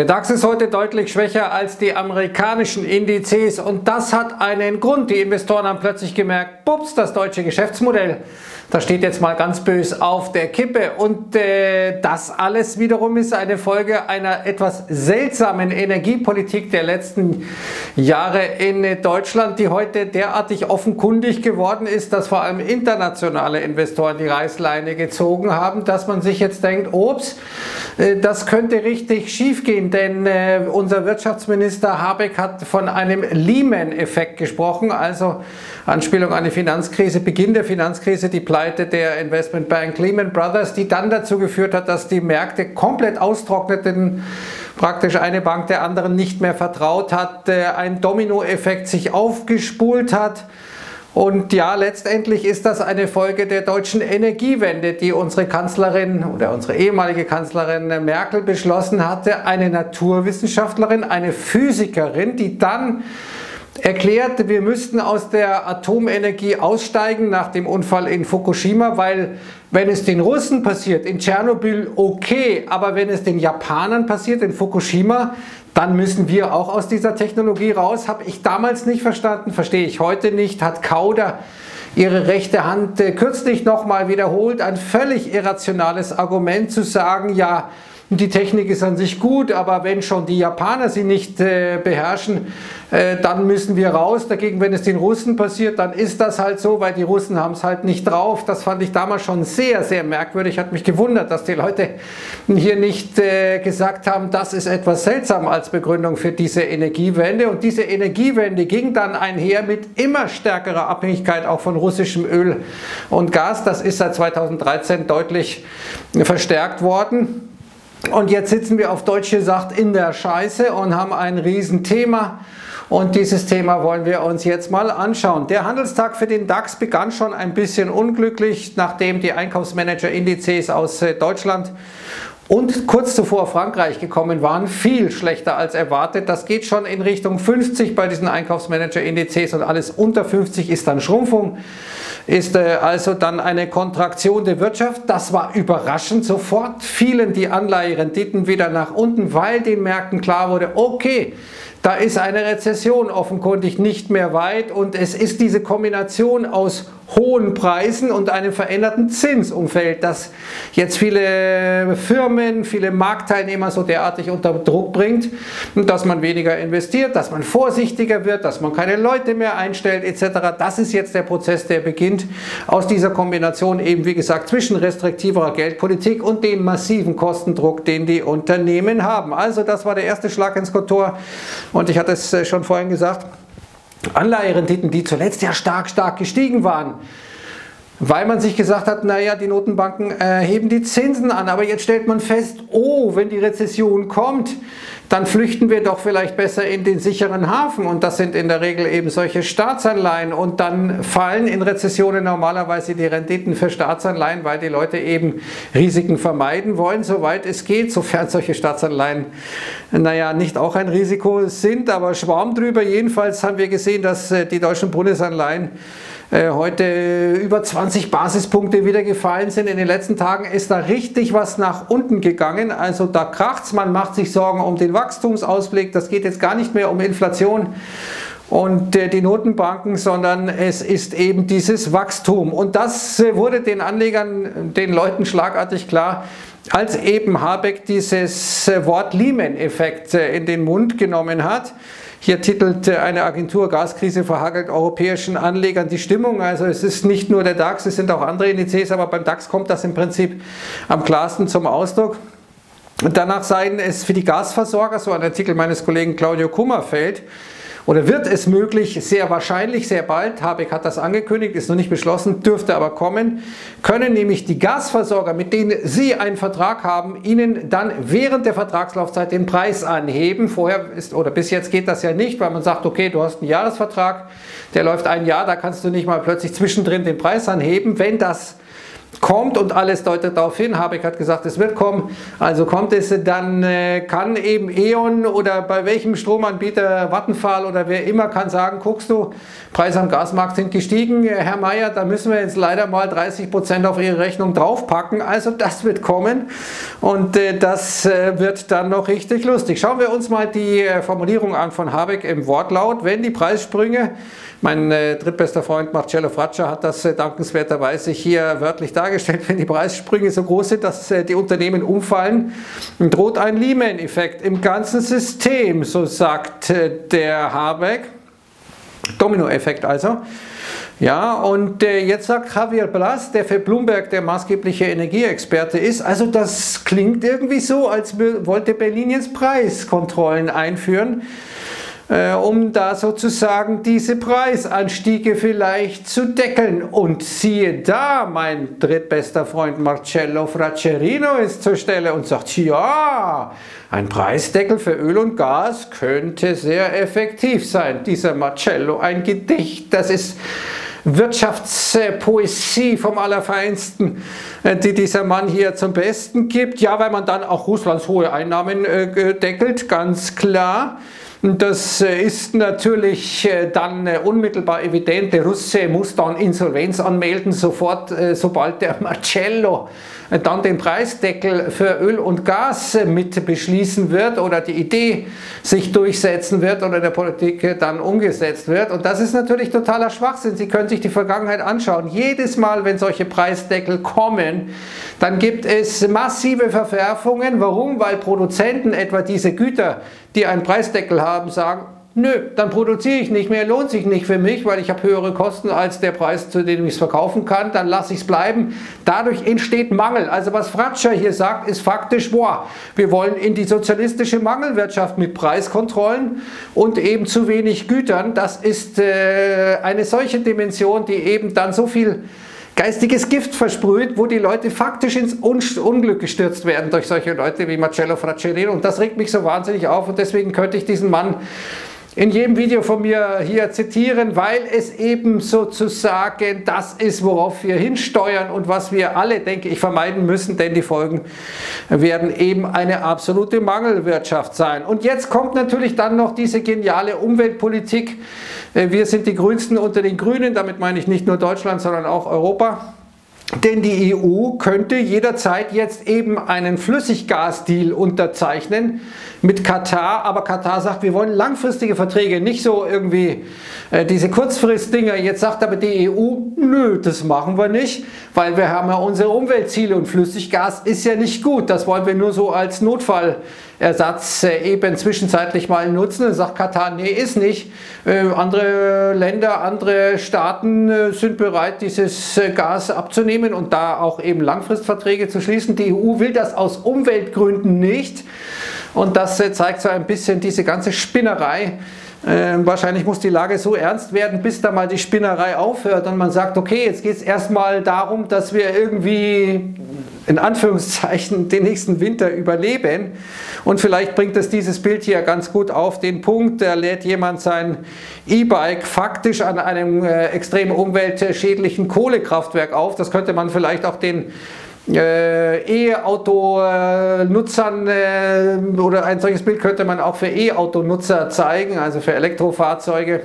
Der DAX ist heute deutlich schwächer als die amerikanischen Indizes und das hat einen Grund. Die Investoren haben plötzlich gemerkt, bups, das deutsche Geschäftsmodell, das steht jetzt mal ganz bös auf der Kippe. Und äh, das alles wiederum ist eine Folge einer etwas seltsamen Energiepolitik der letzten Jahre in Deutschland, die heute derartig offenkundig geworden ist, dass vor allem internationale Investoren die Reißleine gezogen haben, dass man sich jetzt denkt, ups, äh, das könnte richtig schief gehen. Sehen, denn äh, unser Wirtschaftsminister Habeck hat von einem Lehman-Effekt gesprochen, also Anspielung an die Finanzkrise, Beginn der Finanzkrise, die Pleite der Investmentbank Lehman Brothers, die dann dazu geführt hat, dass die Märkte komplett austrockneten, praktisch eine Bank der anderen nicht mehr vertraut hat, äh, ein Dominoeffekt sich aufgespult hat. Und ja, letztendlich ist das eine Folge der deutschen Energiewende, die unsere Kanzlerin oder unsere ehemalige Kanzlerin Merkel beschlossen hatte. Eine Naturwissenschaftlerin, eine Physikerin, die dann erklärte, wir müssten aus der Atomenergie aussteigen nach dem Unfall in Fukushima, weil wenn es den Russen passiert, in Tschernobyl okay, aber wenn es den Japanern passiert, in Fukushima, dann müssen wir auch aus dieser Technologie raus. Habe ich damals nicht verstanden, verstehe ich heute nicht. Hat Kauder ihre rechte Hand äh, kürzlich nochmal wiederholt. Ein völlig irrationales Argument zu sagen, ja, die Technik ist an sich gut, aber wenn schon die Japaner sie nicht äh, beherrschen, äh, dann müssen wir raus. Dagegen, wenn es den Russen passiert, dann ist das halt so, weil die Russen haben es halt nicht drauf. Das fand ich damals schon sehr, sehr merkwürdig. Hat mich gewundert, dass die Leute hier nicht äh, gesagt haben, das ist etwas seltsam als Begründung für diese Energiewende. Und diese Energiewende ging dann einher mit immer stärkerer Abhängigkeit auch von russischem Öl und Gas. Das ist seit 2013 deutlich verstärkt worden. Und jetzt sitzen wir auf Deutsch gesagt in der Scheiße und haben ein Riesenthema. Und dieses Thema wollen wir uns jetzt mal anschauen. Der Handelstag für den DAX begann schon ein bisschen unglücklich, nachdem die Einkaufsmanager-Indizes aus äh, Deutschland und kurz zuvor Frankreich gekommen waren, viel schlechter als erwartet. Das geht schon in Richtung 50 bei diesen Einkaufsmanager-Indizes und alles unter 50 ist dann Schrumpfung ist äh, also dann eine Kontraktion der Wirtschaft. Das war überraschend. Sofort fielen die Anleiherenditen wieder nach unten, weil den Märkten klar wurde, okay, da ist eine Rezession offenkundig nicht mehr weit und es ist diese Kombination aus hohen Preisen und einem veränderten Zinsumfeld, das jetzt viele Firmen, viele Marktteilnehmer so derartig unter Druck bringt, dass man weniger investiert, dass man vorsichtiger wird, dass man keine Leute mehr einstellt etc. Das ist jetzt der Prozess, der beginnt aus dieser Kombination eben wie gesagt zwischen restriktiverer Geldpolitik und dem massiven Kostendruck, den die Unternehmen haben. Also das war der erste Schlag ins Kontor und ich hatte es äh, schon vorhin gesagt, Anleiherenditen, die zuletzt ja stark, stark gestiegen waren, weil man sich gesagt hat, naja, die Notenbanken äh, heben die Zinsen an, aber jetzt stellt man fest, oh, wenn die Rezession kommt, dann flüchten wir doch vielleicht besser in den sicheren Hafen. Und das sind in der Regel eben solche Staatsanleihen. Und dann fallen in Rezessionen normalerweise die Renditen für Staatsanleihen, weil die Leute eben Risiken vermeiden wollen, soweit es geht, sofern solche Staatsanleihen, naja, nicht auch ein Risiko sind, aber Schwarm drüber. Jedenfalls haben wir gesehen, dass äh, die deutschen Bundesanleihen heute über 20 Basispunkte wieder gefallen sind. In den letzten Tagen ist da richtig was nach unten gegangen. Also da kracht's, man macht sich Sorgen um den Wachstumsausblick. Das geht jetzt gar nicht mehr um Inflation und äh, die Notenbanken, sondern es ist eben dieses Wachstum. Und das äh, wurde den Anlegern, den Leuten schlagartig klar, als eben Habeck dieses Wort Lehman-Effekt in den Mund genommen hat. Hier titelt eine Agentur Gaskrise verhagelt europäischen Anlegern die Stimmung. Also es ist nicht nur der DAX, es sind auch andere Indizes, aber beim DAX kommt das im Prinzip am klarsten zum Ausdruck. Und danach seien es für die Gasversorger, so ein Artikel meines Kollegen Claudio Kummerfeld, oder wird es möglich, sehr wahrscheinlich, sehr bald, Habeck hat das angekündigt, ist noch nicht beschlossen, dürfte aber kommen, können nämlich die Gasversorger, mit denen Sie einen Vertrag haben, Ihnen dann während der Vertragslaufzeit den Preis anheben. Vorher ist, oder bis jetzt geht das ja nicht, weil man sagt, okay, du hast einen Jahresvertrag, der läuft ein Jahr, da kannst du nicht mal plötzlich zwischendrin den Preis anheben. Wenn das kommt und alles deutet darauf hin, Habeck hat gesagt, es wird kommen, also kommt es, dann äh, kann eben E.ON oder bei welchem Stromanbieter, Vattenfall oder wer immer kann sagen, guckst du, Preise am Gasmarkt sind gestiegen, Herr Mayer, da müssen wir jetzt leider mal 30 Prozent auf Ihre Rechnung draufpacken, also das wird kommen und äh, das äh, wird dann noch richtig lustig. Schauen wir uns mal die äh, Formulierung an von Habeck im Wortlaut, wenn die Preissprünge mein äh, drittbester Freund Marcello Fraccia hat das äh, dankenswerterweise hier wörtlich dargestellt. Wenn die Preissprünge so groß sind, dass äh, die Unternehmen umfallen, droht ein Lehman-Effekt im ganzen System, so sagt äh, der Habeck. Dominoeffekt also. Ja, und äh, jetzt sagt Javier Blas, der für Bloomberg der maßgebliche Energieexperte ist, also das klingt irgendwie so, als wollte Berlin jetzt Preiskontrollen einführen äh, um da sozusagen diese Preisanstiege vielleicht zu deckeln. Und siehe da, mein drittbester Freund Marcello Fraccerino ist zur Stelle und sagt, ja, ein Preisdeckel für Öl und Gas könnte sehr effektiv sein. Dieser Marcello, ein Gedicht, das ist Wirtschaftspoesie vom Allerfeinsten, äh, die dieser Mann hier zum Besten gibt. Ja, weil man dann auch Russlands hohe Einnahmen äh, deckelt, ganz klar. Das äh, ist natürlich äh, dann äh, unmittelbar evident. Der Russe muss dann Insolvenz anmelden, sofort, sobald der Marcello dann den Preisdeckel für Öl und Gas mit beschließen wird oder die Idee sich durchsetzen wird oder der Politik dann umgesetzt wird. Und das ist natürlich totaler Schwachsinn. Sie können sich die Vergangenheit anschauen. Jedes Mal, wenn solche Preisdeckel kommen, dann gibt es massive Verwerfungen. Warum? Weil Produzenten etwa diese Güter, die einen Preisdeckel haben, sagen, Nö, dann produziere ich nicht mehr, lohnt sich nicht für mich, weil ich habe höhere Kosten als der Preis, zu dem ich es verkaufen kann, dann lasse ich es bleiben. Dadurch entsteht Mangel. Also was Fratscher hier sagt, ist faktisch wahr. Wir wollen in die sozialistische Mangelwirtschaft mit Preiskontrollen und eben zu wenig Gütern. Das ist äh, eine solche Dimension, die eben dann so viel geistiges Gift versprüht, wo die Leute faktisch ins Unglück gestürzt werden durch solche Leute wie Marcello Fraccerino. Und das regt mich so wahnsinnig auf und deswegen könnte ich diesen Mann in jedem Video von mir hier zitieren, weil es eben sozusagen das ist, worauf wir hinsteuern und was wir alle, denke ich, vermeiden müssen, denn die Folgen werden eben eine absolute Mangelwirtschaft sein. Und jetzt kommt natürlich dann noch diese geniale Umweltpolitik. Äh, wir sind die Grünsten unter den Grünen, damit meine ich nicht nur Deutschland, sondern auch Europa. Denn die EU könnte jederzeit jetzt eben einen Flüssiggasdeal unterzeichnen mit Katar, aber Katar sagt, wir wollen langfristige Verträge, nicht so irgendwie äh, diese Kurzfristdinger. Jetzt sagt aber die EU, nö, das machen wir nicht, weil wir haben ja unsere Umweltziele und Flüssiggas ist ja nicht gut. Das wollen wir nur so als Notfallersatz äh, eben zwischenzeitlich mal nutzen. Dann sagt Katar, nee, ist nicht. Äh, andere Länder, andere Staaten äh, sind bereit, dieses Gas abzunehmen und da auch eben Langfristverträge zu schließen. Die EU will das aus Umweltgründen nicht. Und das zeigt so ein bisschen diese ganze Spinnerei. Äh, wahrscheinlich muss die Lage so ernst werden, bis da mal die Spinnerei aufhört und man sagt, okay, jetzt geht es erstmal darum, dass wir irgendwie in Anführungszeichen den nächsten Winter überleben. Und vielleicht bringt es dieses Bild hier ganz gut auf den Punkt, da lädt jemand sein E-Bike faktisch an einem äh, extrem umweltschädlichen Kohlekraftwerk auf. Das könnte man vielleicht auch den äh, E-Auto-Nutzern äh, oder ein solches Bild könnte man auch für E-Auto-Nutzer zeigen, also für Elektrofahrzeuge,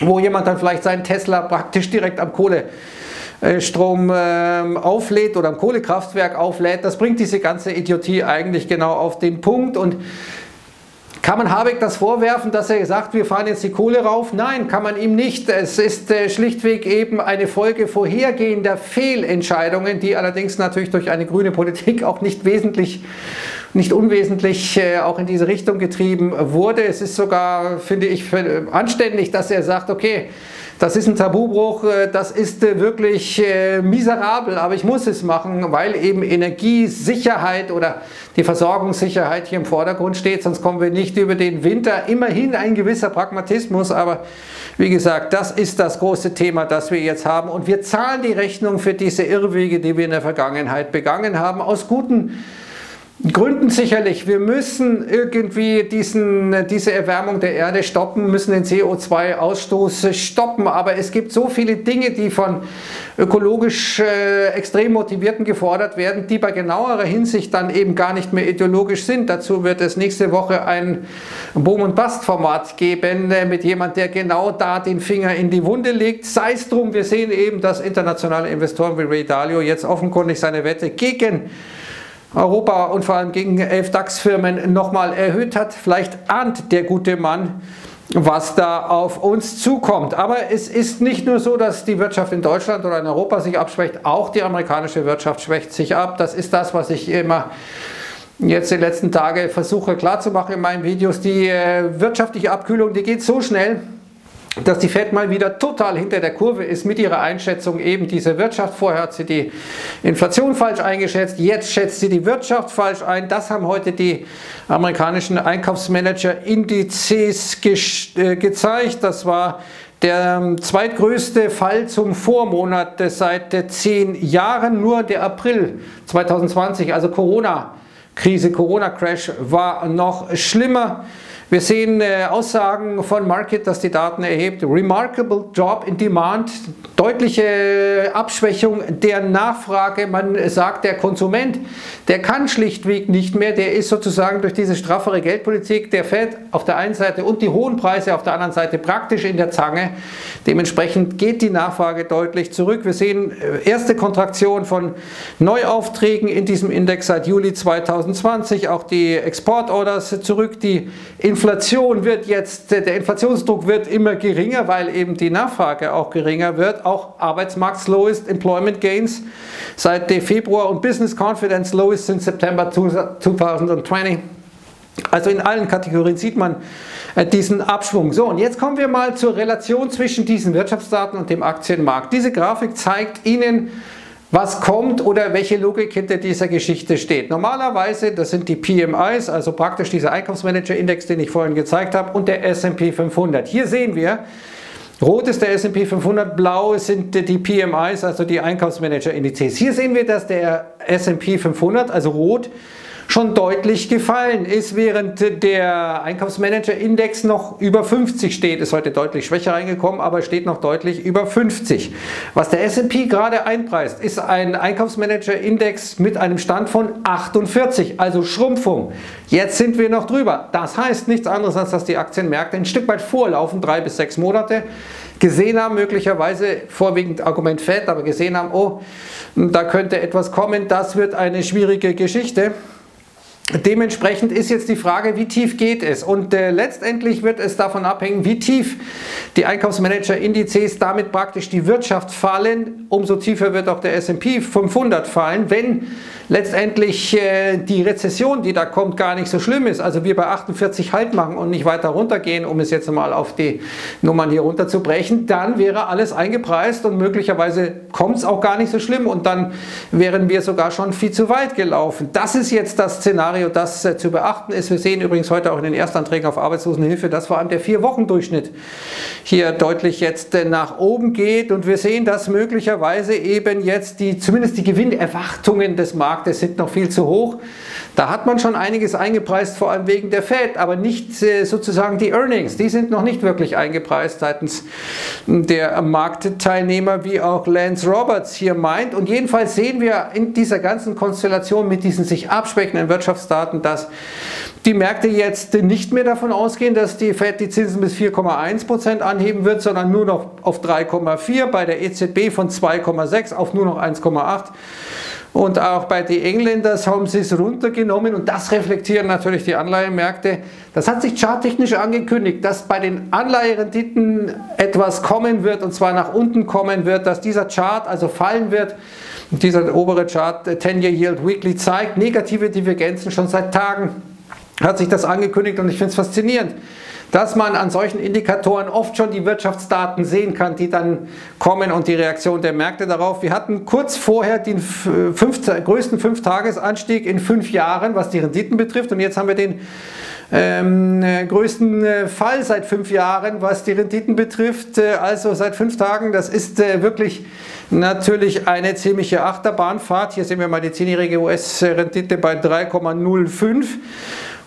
wo jemand dann vielleicht seinen Tesla praktisch direkt am Kohlestrom äh, auflädt oder am Kohlekraftwerk auflädt. Das bringt diese ganze Idiotie eigentlich genau auf den Punkt und kann man Habeck das vorwerfen, dass er sagt, wir fahren jetzt die Kohle rauf? Nein, kann man ihm nicht. Es ist äh, schlichtweg eben eine Folge vorhergehender Fehlentscheidungen, die allerdings natürlich durch eine grüne Politik auch nicht wesentlich, nicht unwesentlich äh, auch in diese Richtung getrieben wurde. Es ist sogar, finde ich, anständig, dass er sagt, okay, das ist ein Tabubruch, äh, das ist äh, wirklich äh, miserabel, aber ich muss es machen, weil eben Energiesicherheit oder die Versorgungssicherheit hier im Vordergrund steht, sonst kommen wir nicht über den Winter. Immerhin ein gewisser Pragmatismus, aber wie gesagt, das ist das große Thema, das wir jetzt haben und wir zahlen die Rechnung für diese Irrwege, die wir in der Vergangenheit begangen haben, aus guten Gründen sicherlich. Wir müssen irgendwie diesen, diese Erwärmung der Erde stoppen, müssen den CO2-Ausstoß stoppen. Aber es gibt so viele Dinge, die von ökologisch äh, extrem motivierten gefordert werden, die bei genauerer Hinsicht dann eben gar nicht mehr ideologisch sind. Dazu wird es nächste Woche ein Boom- und Bast-Format geben äh, mit jemand, der genau da den Finger in die Wunde legt. Sei es drum, wir sehen eben, dass internationale Investoren wie Ray Dalio jetzt offenkundig seine Wette gegen Europa und vor allem gegen elf DAX-Firmen nochmal erhöht hat. Vielleicht ahnt der gute Mann, was da auf uns zukommt. Aber es ist nicht nur so, dass die Wirtschaft in Deutschland oder in Europa sich abschwächt, auch die amerikanische Wirtschaft schwächt sich ab. Das ist das, was ich immer jetzt die letzten Tage versuche klarzumachen in meinen Videos. Die äh, wirtschaftliche Abkühlung, die geht so schnell, dass die Fed mal wieder total hinter der Kurve ist mit ihrer Einschätzung eben dieser Wirtschaft. Vorher hat sie die Inflation falsch eingeschätzt, jetzt schätzt sie die Wirtschaft falsch ein. Das haben heute die amerikanischen Einkaufsmanager-Indizes ge äh, gezeigt. Das war der ähm, zweitgrößte Fall zum Vormonat seit zehn Jahren. Nur der April 2020, also Corona-Krise, Corona-Crash, war noch schlimmer. Wir sehen äh, Aussagen von Market, dass die Daten erhebt. Remarkable Job in Demand, deutliche Abschwächung der Nachfrage. Man sagt, der Konsument, der kann schlichtweg nicht mehr. Der ist sozusagen durch diese straffere Geldpolitik der Fed auf der einen Seite und die hohen Preise auf der anderen Seite praktisch in der Zange. Dementsprechend geht die Nachfrage deutlich zurück. Wir sehen äh, erste Kontraktion von Neuaufträgen in diesem Index seit Juli 2020. Auch die Exportorders zurück. Die Inflation Inflation wird jetzt, der Inflationsdruck wird immer geringer, weil eben die Nachfrage auch geringer wird. Auch Arbeitsmarkt Lowest Employment Gains seit Februar und Business Confidence Lowest sind September 2020. Also in allen Kategorien sieht man äh, diesen Abschwung. So, und jetzt kommen wir mal zur Relation zwischen diesen Wirtschaftsdaten und dem Aktienmarkt. Diese Grafik zeigt Ihnen, was kommt oder welche Logik hinter dieser Geschichte steht. Normalerweise, das sind die PMIs, also praktisch dieser Einkaufsmanager-Index, den ich vorhin gezeigt habe, und der S&P 500. Hier sehen wir, Rot ist der S&P 500, blau sind die PMIs, also die Einkaufsmanager-Indizes. Hier sehen wir, dass der S&P 500, also rot, schon deutlich gefallen ist, während der Einkaufsmanager-Index noch über 50 steht. Ist heute deutlich schwächer reingekommen, aber steht noch deutlich über 50. Was der S&P gerade einpreist, ist ein Einkaufsmanager-Index mit einem Stand von 48, also Schrumpfung. Jetzt sind wir noch drüber. Das heißt nichts anderes, als dass die Aktienmärkte ein Stück weit vorlaufen, drei bis sechs Monate, gesehen haben, möglicherweise vorwiegend Argument Fett, aber gesehen haben, oh, da könnte etwas kommen, das wird eine schwierige Geschichte. Dementsprechend ist jetzt die Frage, wie tief geht es? Und äh, letztendlich wird es davon abhängen, wie tief die Einkaufsmanager-Indizes damit praktisch die Wirtschaft fallen. Umso tiefer wird auch der S&P 500 fallen, wenn letztendlich äh, die Rezession, die da kommt, gar nicht so schlimm ist. Also wir bei 48 Halt machen und nicht weiter runtergehen, um es jetzt mal auf die Nummern hier runterzubrechen, dann wäre alles eingepreist und möglicherweise kommt es auch gar nicht so schlimm und dann wären wir sogar schon viel zu weit gelaufen. Das ist jetzt das Szenario, das äh, zu beachten ist. Wir sehen übrigens heute auch in den Erstanträgen auf Arbeitslosenhilfe, dass vor allem der Vier-Wochen-Durchschnitt hier deutlich jetzt äh, nach oben geht und wir sehen, dass möglicherweise eben jetzt die, zumindest die Gewinnerwartungen des Marktes Marktes sind noch viel zu hoch. Da hat man schon einiges eingepreist, vor allem wegen der Fed, aber nicht äh, sozusagen die Earnings. Die sind noch nicht wirklich eingepreist seitens der Marktteilnehmer, wie auch Lance Roberts hier meint. Und jedenfalls sehen wir in dieser ganzen Konstellation mit diesen sich abschwächenden Wirtschaftsdaten, dass die Märkte jetzt nicht mehr davon ausgehen, dass die Fed die Zinsen bis 4,1% anheben wird, sondern nur noch auf 3,4, bei der EZB von 2,6 auf nur noch 1,8. Und auch bei den Engländern haben sie es runtergenommen und das reflektieren natürlich die Anleihenmärkte. Das hat sich charttechnisch angekündigt, dass bei den Anleiherenditen etwas kommen wird und zwar nach unten kommen wird, dass dieser Chart also fallen wird. Und dieser obere Chart, 10-Year Yield Weekly, zeigt negative Divergenzen schon seit Tagen. Hat sich das angekündigt und ich finde es faszinierend dass man an solchen Indikatoren oft schon die Wirtschaftsdaten sehen kann, die dann kommen und die Reaktion der Märkte darauf. Wir hatten kurz vorher den fünf, größten Fünftagesanstieg in fünf Jahren, was die Renditen betrifft und jetzt haben wir den ähm, größten äh, Fall seit fünf Jahren, was die Renditen betrifft. Äh, also seit fünf Tagen, das ist äh, wirklich natürlich eine ziemliche Achterbahnfahrt. Hier sehen wir mal die 10-jährige US-Rendite bei 3,05.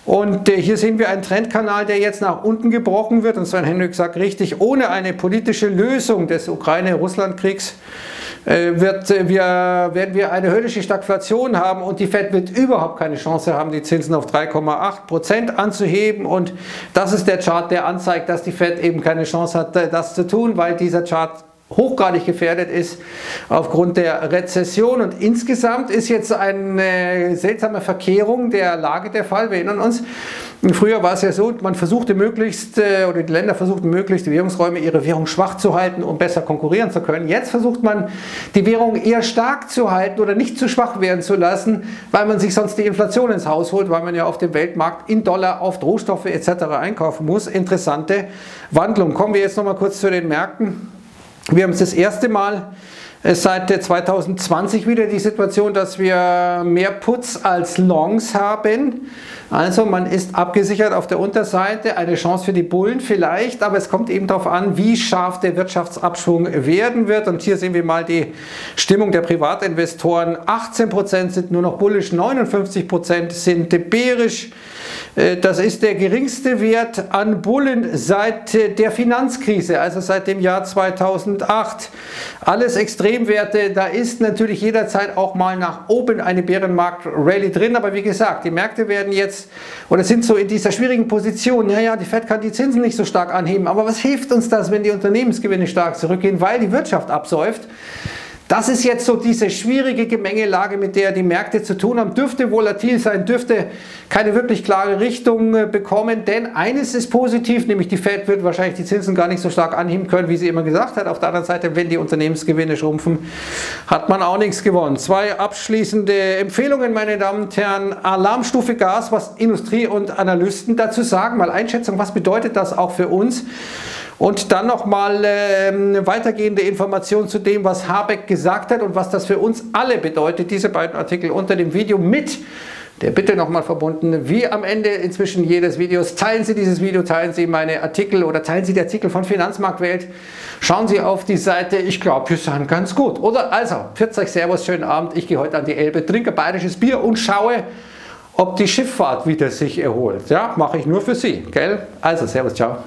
Und äh, hier sehen wir einen Trendkanal, der jetzt nach unten gebrochen wird. Und Sven Henrik sagt richtig, ohne eine politische Lösung des Ukraine-Russland-Kriegs äh, wird, äh, wir, werden wir eine höllische Stagflation haben und die Fed wird überhaupt keine Chance haben, die Zinsen auf 3,8% anzuheben. Und das ist der Chart, der anzeigt, dass die Fed eben keine Chance hat, das zu tun, weil dieser Chart hochgradig gefährdet ist aufgrund der Rezession. Und insgesamt ist jetzt eine seltsame Verkehrung der Lage der Fall. Wir erinnern uns, früher war es ja so, man versuchte möglichst, äh, oder die Länder versuchten möglichst, die Währungsräume ihre Währung schwach zu halten, um besser konkurrieren zu können. Jetzt versucht man, die Währung eher stark zu halten oder nicht zu schwach werden zu lassen, weil man sich sonst die Inflation ins Haus holt, weil man ja auf dem Weltmarkt in Dollar auf Rohstoffe etc. einkaufen muss. Interessante Wandlung. Kommen wir jetzt nochmal kurz zu den Märkten. Wir haben es das erste Mal äh, seit 2020 wieder die Situation, dass wir mehr Puts als Longs haben. Also man ist abgesichert auf der Unterseite, eine Chance für die Bullen vielleicht, aber es kommt eben darauf an, wie scharf der Wirtschaftsabschwung werden wird. Und hier sehen wir mal die Stimmung der Privatinvestoren. 18% sind nur noch bullisch, 59% sind bärisch. Äh, das ist der geringste Wert an Bullen seit äh, der Finanzkrise, also seit dem Jahr 2008. Alles Extremwerte, da ist natürlich jederzeit auch mal nach oben eine Bärenmarkt-Rallye drin, aber wie gesagt, die Märkte werden jetzt oder sind so in dieser schwierigen Position, ja, ja, die Fed kann die Zinsen nicht so stark anheben, aber was hilft uns das, wenn die Unternehmensgewinne stark zurückgehen, weil die Wirtschaft absäuft? Das ist jetzt so diese schwierige Gemengelage, mit der die Märkte zu tun haben. Dürfte volatil sein, dürfte keine wirklich klare Richtung äh, bekommen, denn eines ist positiv, nämlich die Fed wird wahrscheinlich die Zinsen gar nicht so stark anheben können, wie sie immer gesagt hat. Auf der anderen Seite, wenn die Unternehmensgewinne schrumpfen, hat man auch nichts gewonnen. Zwei abschließende Empfehlungen, meine Damen und Herren. Alarmstufe Gas, was Industrie und Analysten dazu sagen. Mal Einschätzung, was bedeutet das auch für uns? Und dann nochmal äh, weitergehende Informationen zu dem, was Habeck gesagt hat und was das für uns alle bedeutet. Diese beiden Artikel unter dem Video mit der Bitte nochmal verbunden, wie am Ende inzwischen jedes Videos. Teilen Sie dieses Video, teilen Sie meine Artikel oder teilen Sie die Artikel von Finanzmarktwelt. Schauen Sie auf die Seite, ich glaube, wir sind ganz gut. Oder also, 40 Servus, schönen Abend. Ich gehe heute an die Elbe, trinke bayerisches Bier und schaue, ob die Schifffahrt wieder sich erholt. Ja, mache ich nur für Sie, gell? Also, Servus, ciao.